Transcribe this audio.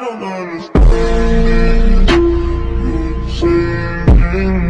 don't understand it. You're saying